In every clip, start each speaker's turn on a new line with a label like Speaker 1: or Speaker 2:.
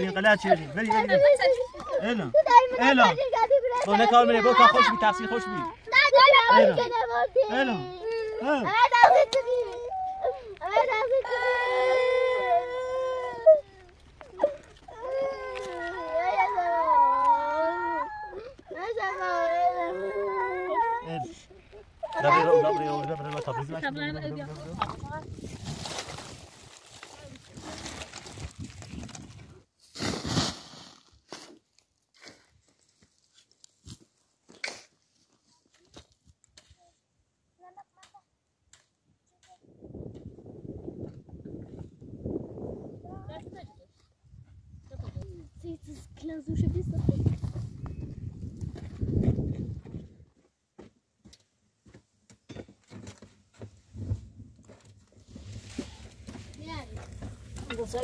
Speaker 1: چرین قلعه
Speaker 2: چرین بری بری
Speaker 1: اینا اینا بونه کار میره بکا
Speaker 2: خوش بی تحصیل خوش بی
Speaker 1: اینا اینا دبره دبره
Speaker 2: دبره
Speaker 3: تبریز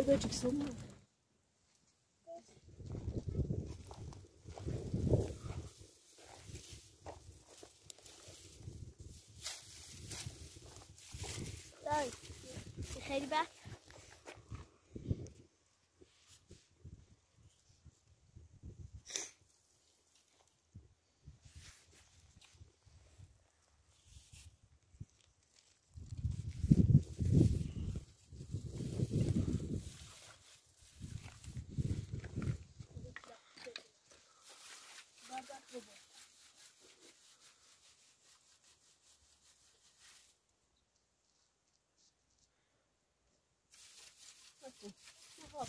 Speaker 3: öyle çıksın mı? 最后。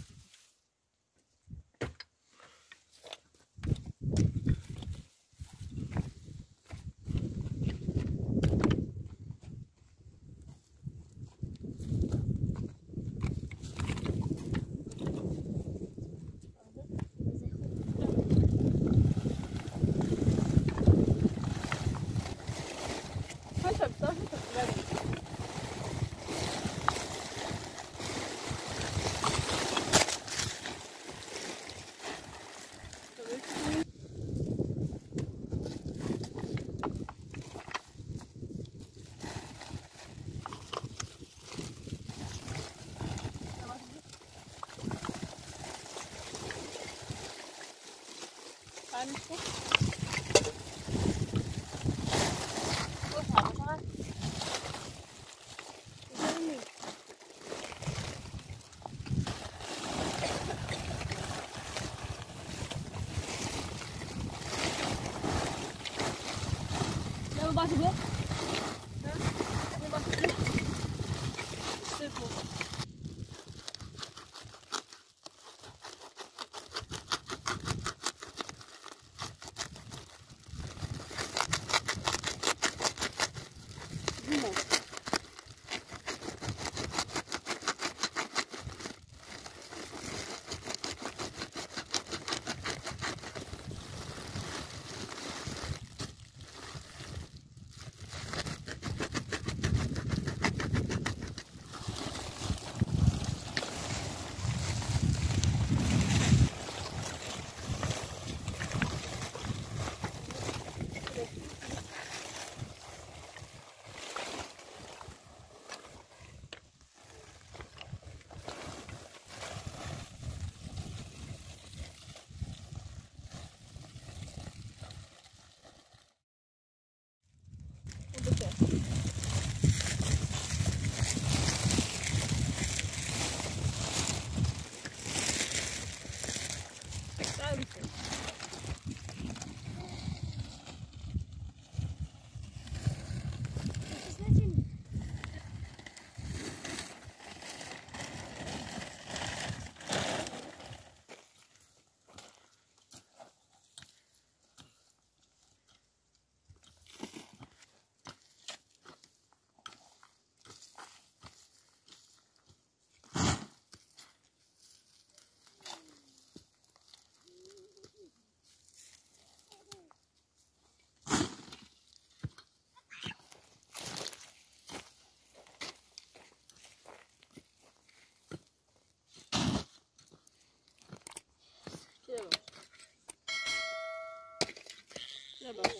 Speaker 3: Şuna bak.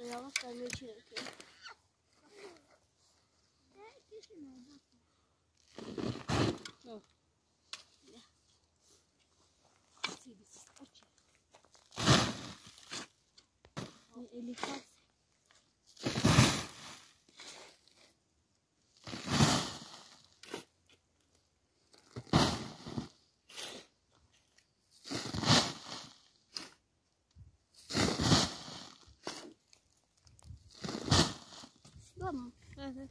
Speaker 1: Ayağıma sarmaya çalışıyor. Al. Elif
Speaker 3: Evet.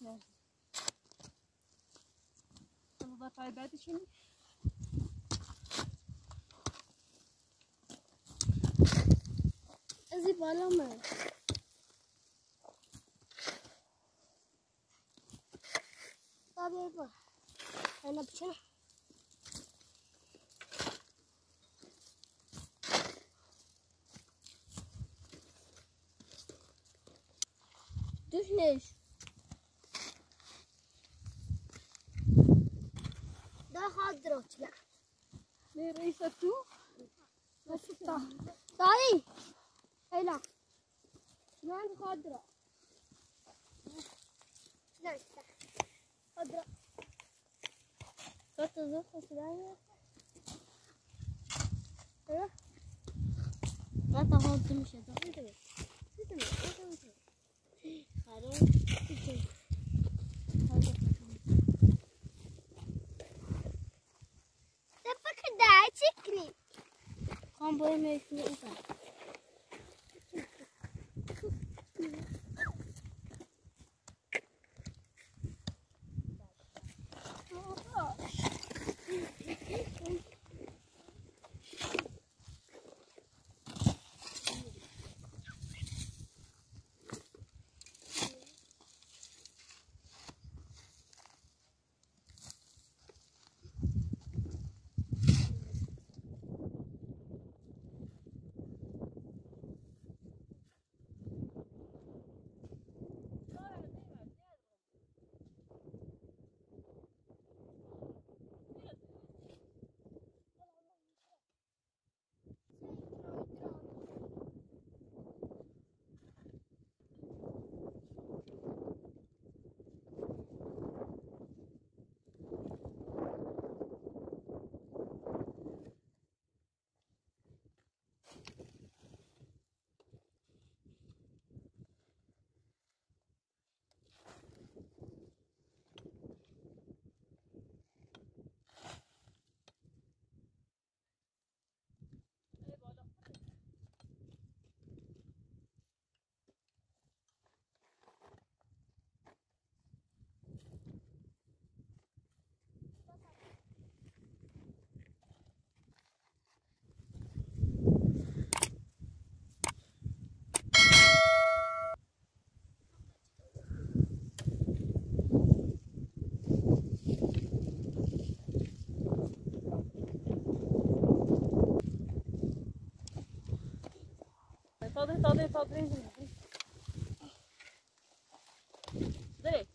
Speaker 3: zaten. Bunu da kaybetti şimdi.
Speaker 1: Azıcık bağlama. Tabii bu. Ben yapacağım.
Speaker 3: Düşneş.
Speaker 4: حضرت لا
Speaker 3: ليه رئيسة تو؟ طيب.
Speaker 4: ما شفتها
Speaker 1: تعالي ما عندي خضرة
Speaker 4: لا
Speaker 1: خضرة صوت الزفة كده ايوه لا تقعد تمشي تقعد تمشي خلاص 我买一个。
Speaker 3: Saldır saldır saldır. Direkt.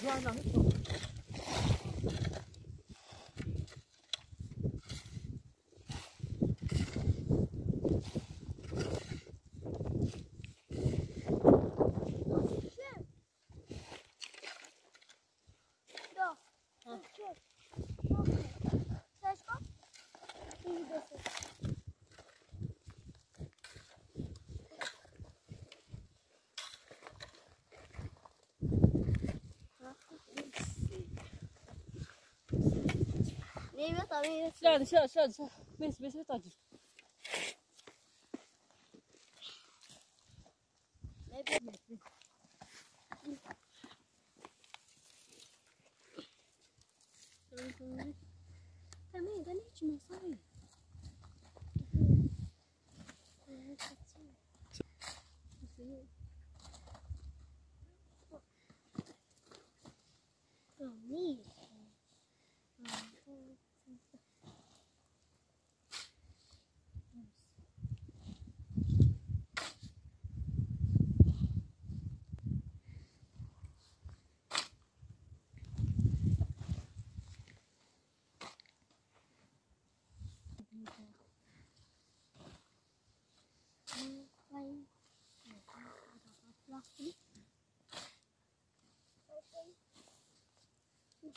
Speaker 3: Şu an anı
Speaker 4: Слышишь? Сашка?
Speaker 1: Meyve tabii. Şöyle
Speaker 3: şöyle şöyle. Mes mes taciz.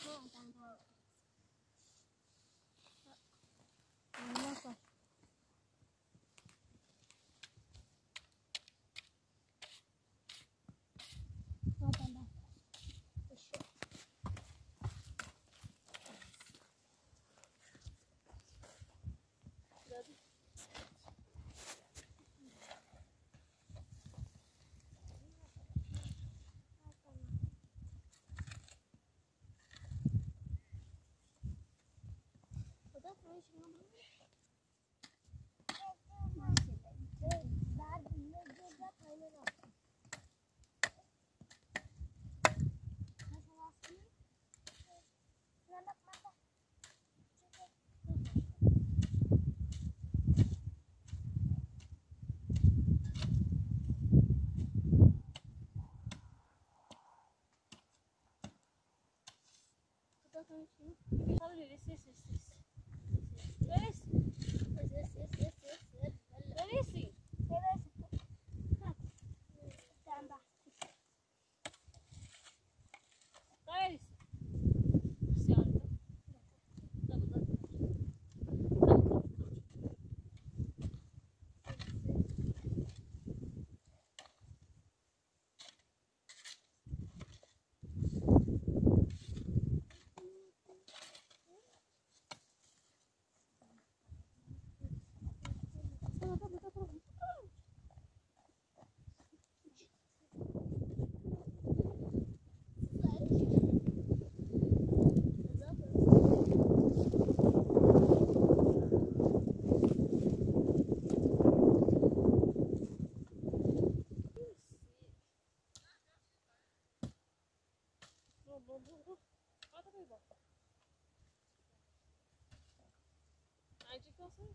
Speaker 4: Boom.
Speaker 3: Sabe, ele se, se, se, se. I do feel safe.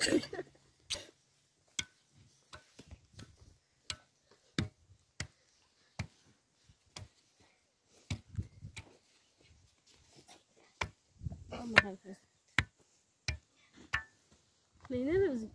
Speaker 3: oh my God! I it was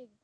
Speaker 1: big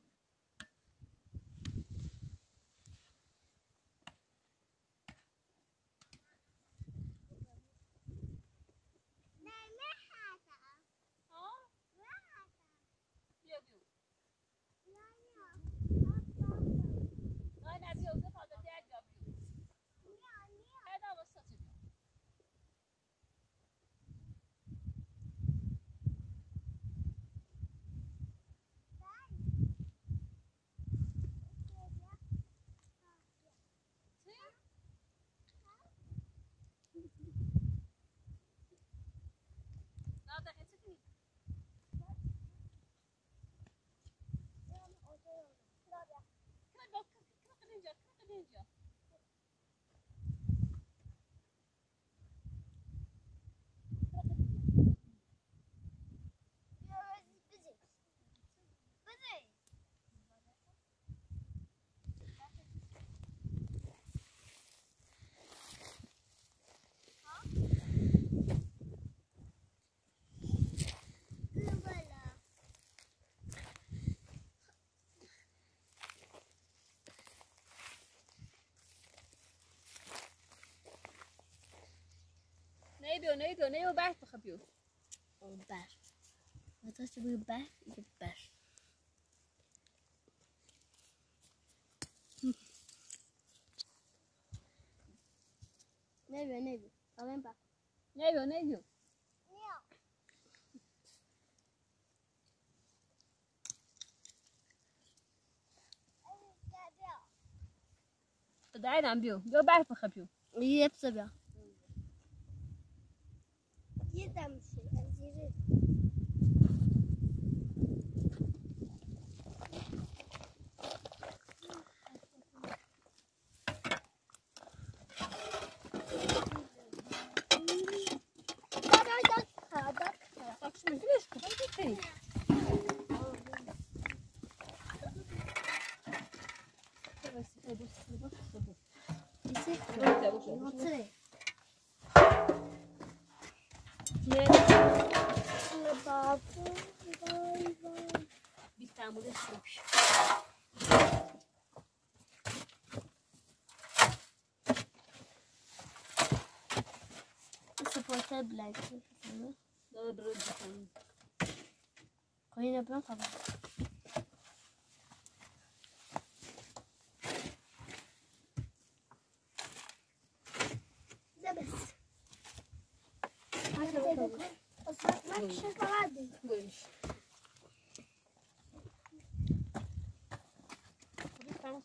Speaker 3: other entity Nee, nee, nee, ও ব্যাস খাবিও
Speaker 1: Oh, berg. wat is je weer berg? Ik heb berg. Nee, nee, nee. Alleen pak.
Speaker 3: Nee, nee, nee. nee. Daar dat? Biel. Jouw bijpag heb je.
Speaker 1: Nou, je hebt ze wel.
Speaker 4: items.
Speaker 1: blague. Quand il y en a plein, ça va.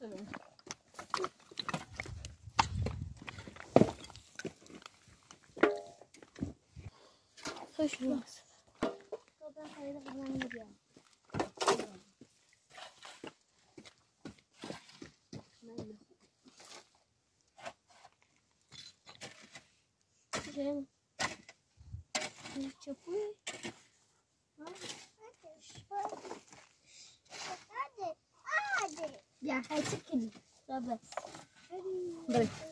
Speaker 3: Thank you.
Speaker 1: Bakıyoruz. Toprak kaydı
Speaker 4: falan
Speaker 1: gidiyor. Жем. Чапу. Я хочу кинуть. Давай.
Speaker 4: Давай.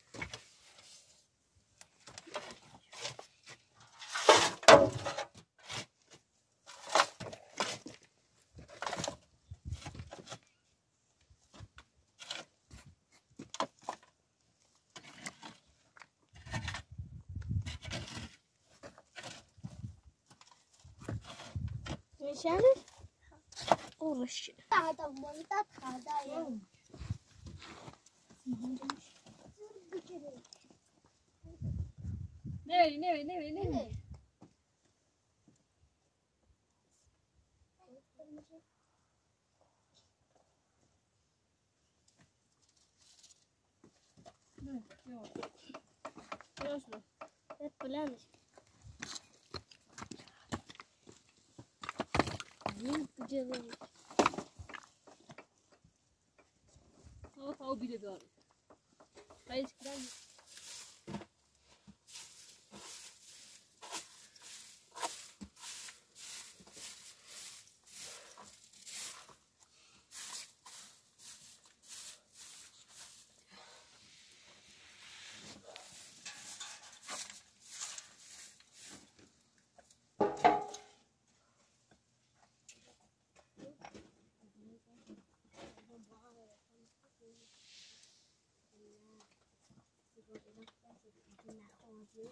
Speaker 1: uğraşıyorsunuz?
Speaker 3: Uğraşıyoruz. Ne ne ne ne ne?
Speaker 1: Evet, planmış. Yeni bıcalım.
Speaker 3: Hava tavuğu bile bir abi. Ben eskiden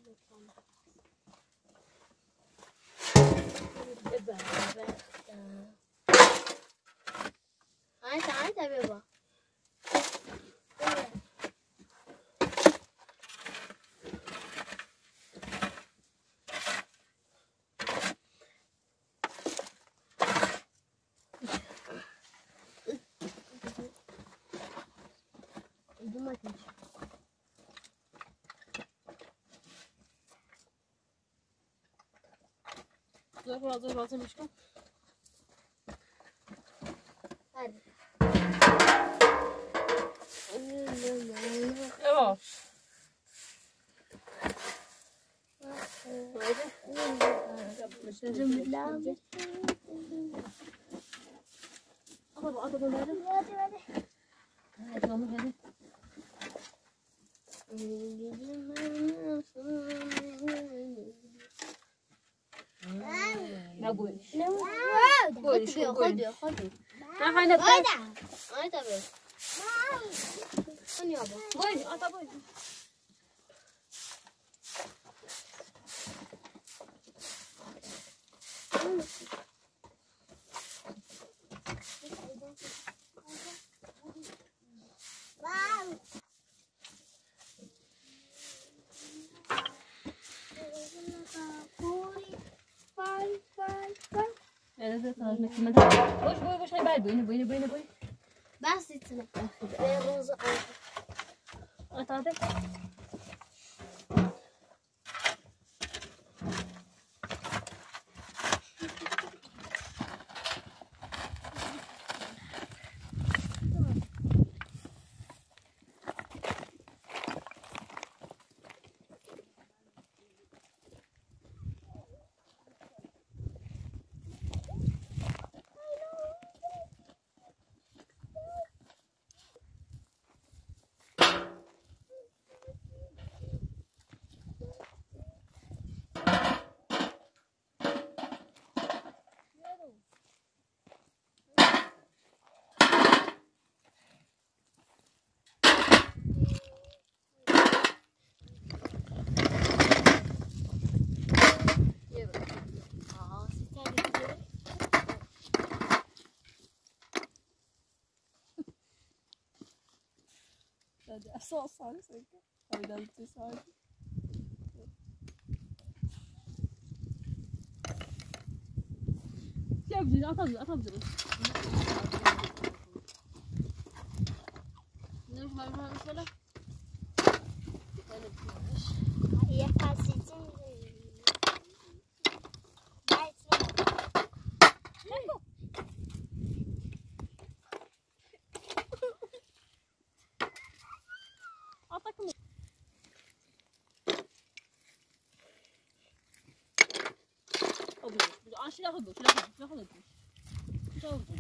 Speaker 1: the phone.
Speaker 3: Zor var, zor var, zor var.
Speaker 1: Hadi.
Speaker 3: Evet.
Speaker 1: Şey Hadi.
Speaker 3: Ama bu adamı nerede?
Speaker 1: 好的，好的。
Speaker 4: 那还有
Speaker 3: 食べて。Dai, só sabe isso aqui. Na verdade, você sabe. Yapacağız, atacağız, atacağız. Ne var var söyle.
Speaker 1: Yapacağız.
Speaker 3: tirava, tirava, tirava. Tirava.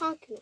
Speaker 1: talking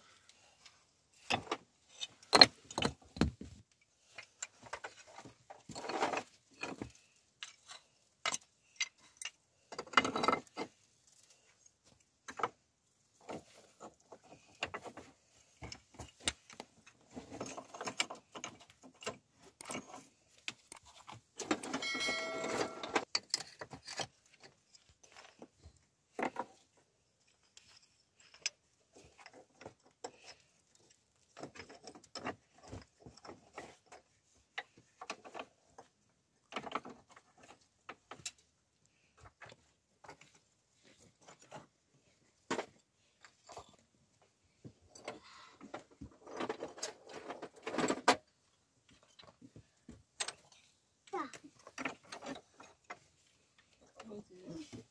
Speaker 4: 超
Speaker 3: 级。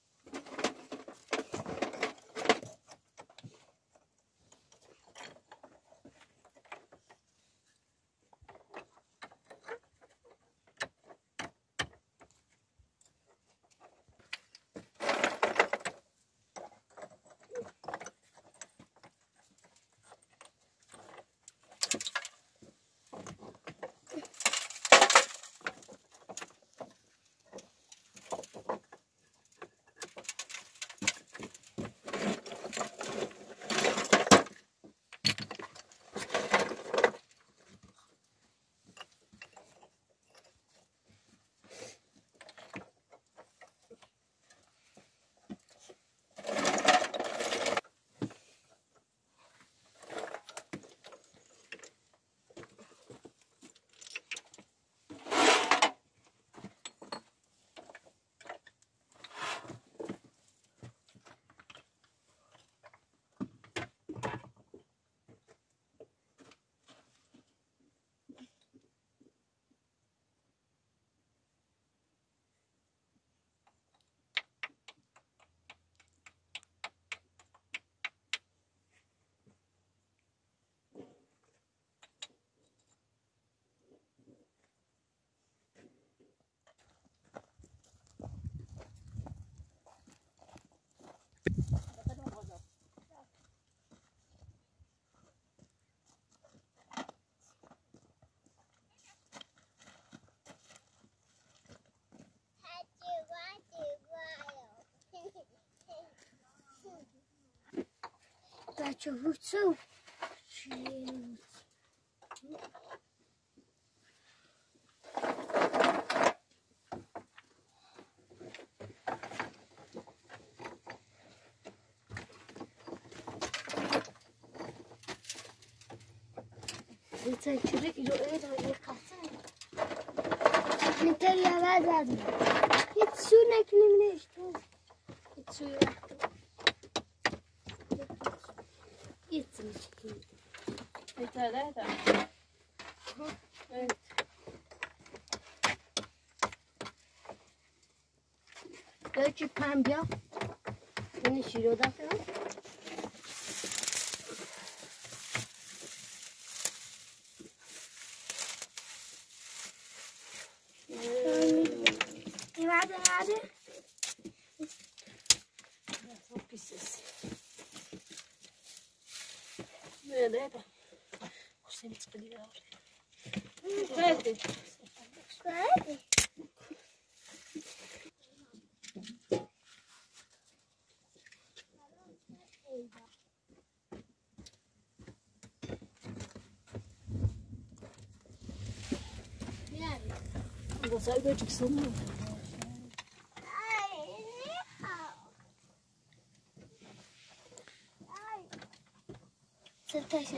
Speaker 4: about your root too.
Speaker 1: Jeez. چی کم بیا؟ من رو دادم.
Speaker 3: Sai da dicção, mano.
Speaker 1: Você tá se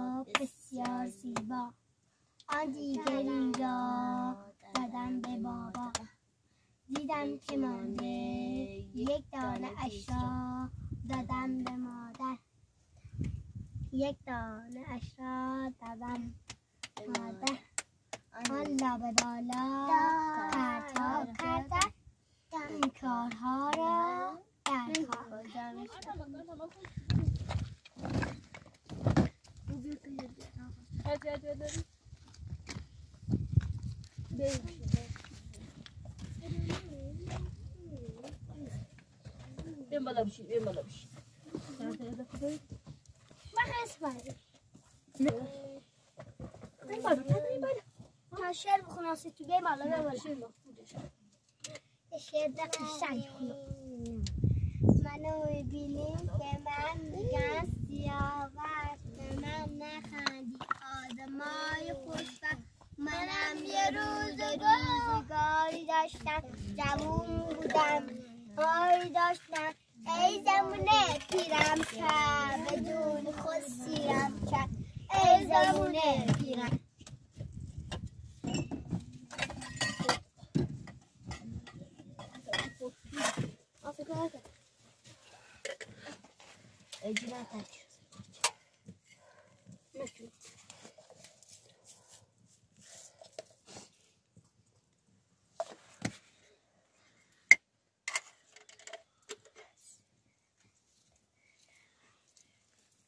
Speaker 4: بسیار زیبا آن دیگری را
Speaker 1: دادم به بابا
Speaker 4: دیدم که مانده یک دانه اش دادم به مادر یک دانه اش دادم
Speaker 1: به مادر آن لابه
Speaker 4: بالا
Speaker 1: پرتاب کردم
Speaker 4: این کارها را
Speaker 1: در Hadi
Speaker 3: hadi hadi. hadi. Benim. Ben bana bir şey, ben bana bir şey.
Speaker 4: Bak اسمعي.
Speaker 3: Ben bana, ben bana.
Speaker 4: تشير بخونا ستو جاي مع لنا ولا
Speaker 3: شيء
Speaker 4: تشير ده قشاي خونا منو من نخندی آدمای خوشبخت منم یه روزگاری
Speaker 1: داشتم جوون بودم پای
Speaker 4: داشتم ای زمونه پیرم کرد بدون خود سیرم کرد ای زمونه پیرم
Speaker 1: Ecina kaç.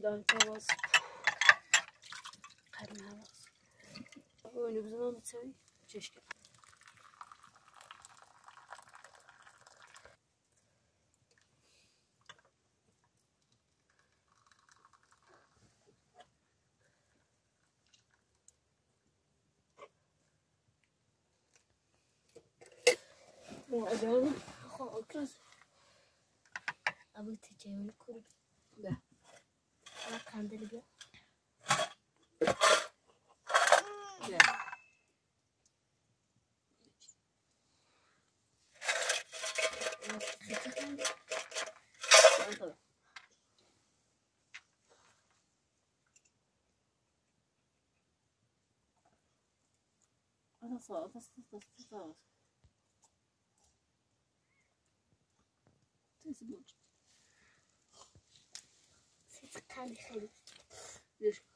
Speaker 3: silah havas. قرن havas. Wasser. Das, das, das, das, das. Das ist gut.
Speaker 1: Das ist ich
Speaker 3: nicht.